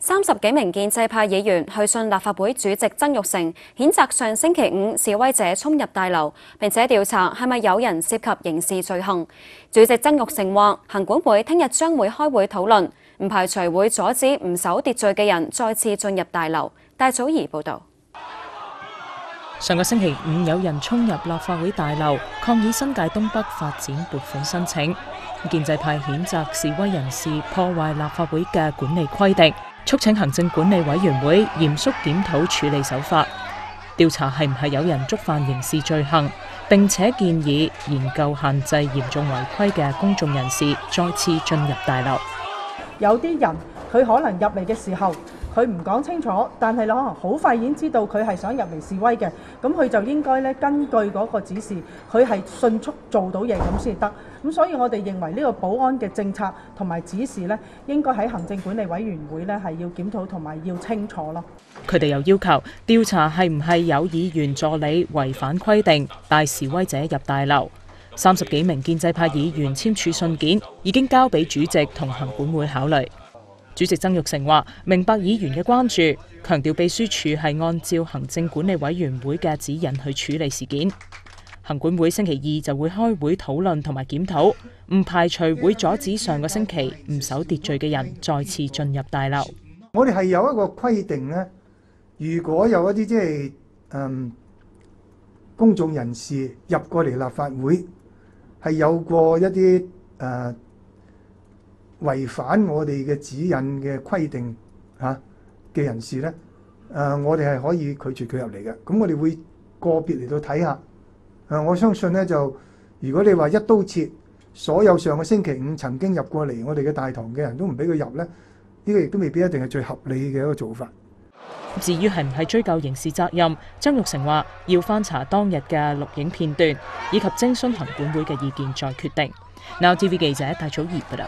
三十幾名建制派議員去信立法會主席曾玉成，譴責上星期五示威者衝入大樓，並且調查係咪有人涉及刑事罪行。主席曾玉成話，行管會聽日將會開會討論，唔排除會阻止唔守秩序嘅人再次進入大樓。戴祖儀報導。上個星期五有人衝入立法會大樓抗議新界東北發展撥款申請，建制派譴責示威人士破壞立法會嘅管理規定，促請行政管理委員會嚴肅檢討處理手法，調查係唔係有人觸犯刑事罪行，並且建議研究限制嚴重違規嘅公眾人士再次進入大樓。有啲人佢可能入嚟嘅時候。佢唔講清楚，但係可能好快已經知道佢係想入嚟示威嘅，咁佢就應該咧根據嗰個指示，佢係迅速做到嘢咁先得。咁所以我哋認為呢個保安嘅政策同埋指示呢，應該喺行政管理委員會呢係要檢討同埋要清楚咯。佢哋又要求調查係唔係有議員助理違反規定帶示威者入大樓。三十幾名建制派議員簽署信件，已經交俾主席同行管會考慮。主席曾玉成話：明白議員嘅關注，強調秘書處係按照行政管理委員會嘅指引去處理事件。行管會星期二就會開會討論同埋檢討，唔排除會阻止上個星期唔守秩序嘅人再次進入大樓。我哋係有一個規定呢，如果有一啲即係嗯公眾人士入過嚟立法會，係有過一啲诶。違反我哋嘅指引嘅規定嚇嘅人士咧，誒，我哋係可以拒絕佢入嚟嘅。咁我哋會個別嚟到睇下。誒，我相信咧就，如果你話一刀切，所有上個星期五曾經入過嚟我哋嘅大堂嘅人都唔俾佢入咧，呢個亦都未必一定係最合理嘅一個做法。至於係唔係追究刑事責任，曾玉成話要翻查當日嘅錄影片段，以及徵詢行管會嘅意見再決定。Now TV 記者戴祖儀報道。